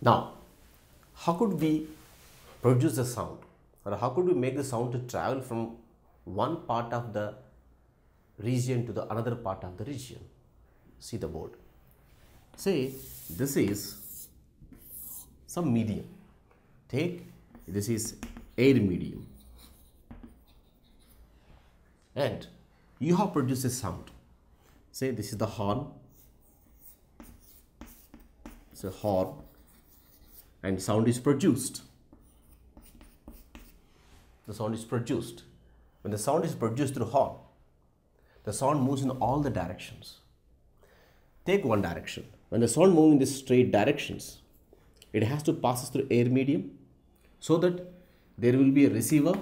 Now, how could we produce the sound or how could we make the sound to travel from one part of the region to the another part of the region? See the board. Say this is some medium. Take this is air medium and you have produced a sound. Say this is the horn. A horn and sound is produced. The sound is produced. When the sound is produced through horn, the sound moves in all the directions. Take one direction. When the sound moves in the straight directions, it has to pass through air medium so that there will be a receiver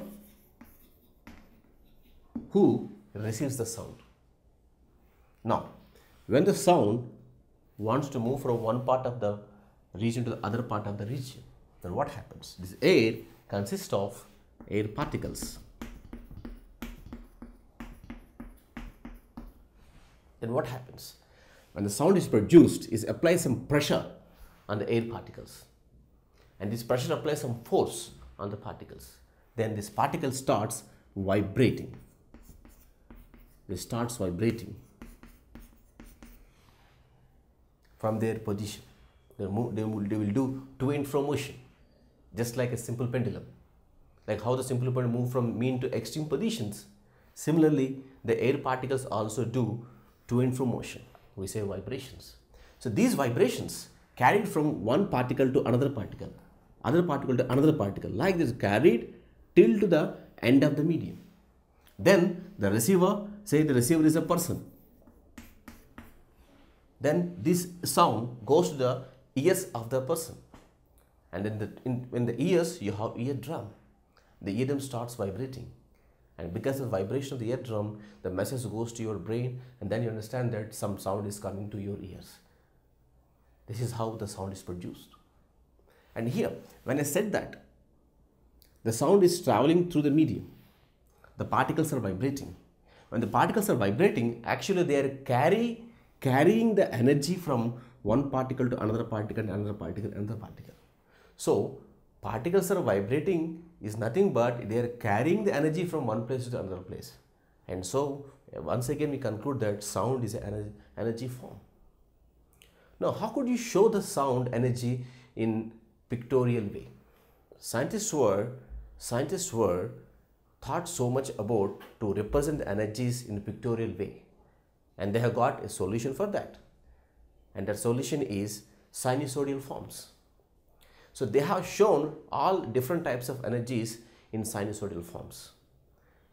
who receives the sound. Now, when the sound wants to move from one part of the region to the other part of the region, then what happens? This air consists of air particles. Then what happens? When the sound is produced, is apply some pressure on the air particles. And this pressure applies some force on the particles. Then this particle starts vibrating. It starts vibrating from their position. They, move, they, will, they will do to and fro motion, just like a simple pendulum. Like how the simple pendulum move from mean to extreme positions. Similarly, the air particles also do to and fro motion. We say vibrations. So these vibrations carried from one particle to another particle, other particle to another particle, like this carried till to the end of the medium. Then the receiver, say the receiver is a person. Then this sound goes to the ears of the person. And in the, in, in the ears, you have eardrum. The eardrum starts vibrating. And because of the vibration of the eardrum, the message goes to your brain, and then you understand that some sound is coming to your ears. This is how the sound is produced. And here, when I said that, the sound is traveling through the medium, the particles are vibrating. When the particles are vibrating, actually they are carry, carrying the energy from one particle to another particle, another particle, another particle. So, particles are vibrating is nothing but they are carrying the energy from one place to another place. And so, eh, once again, we conclude that sound is an energy form. Now, how could you show the sound energy in pictorial way? Scientists were scientists were thought so much about to represent the energies in a pictorial way, and they have got a solution for that. And that solution is sinusoidal forms. So they have shown all different types of energies in sinusoidal forms.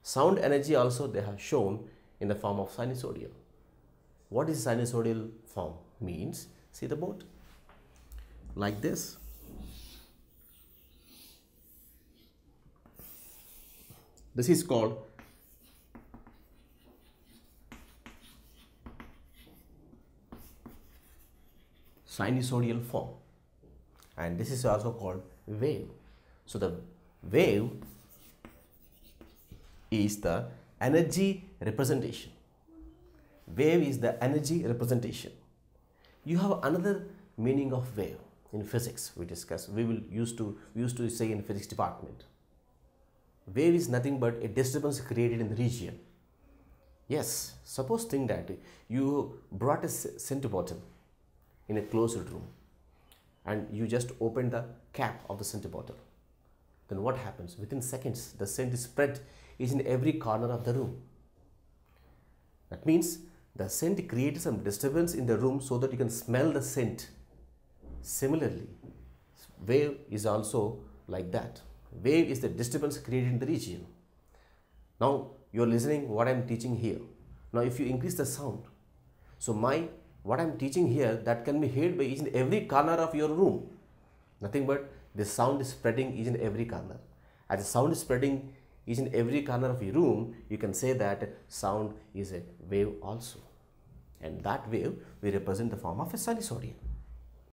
Sound energy also they have shown in the form of sinusoidal. What is sinusoidal form? Means, see the boat? Like this. This is called sinusoidal form and this is also called wave. So the wave is the energy representation. Wave is the energy representation. You have another meaning of wave in physics we discuss. We will used to used to say in physics department. Wave is nothing but a disturbance created in the region. Yes, suppose think that you brought a scent bottle in a closed room and you just open the cap of the scent bottle. Then what happens? Within seconds, the scent is spread is in every corner of the room. That means the scent creates some disturbance in the room so that you can smell the scent. Similarly, wave is also like that. Wave is the disturbance created in the region. Now you are listening what I am teaching here. Now if you increase the sound, so my what I am teaching here that can be heard by each and every corner of your room. Nothing but the sound is spreading each and every corner. As the sound is spreading each and every corner of your room, you can say that sound is a wave also. And that wave we represent the form of a sinusoidal.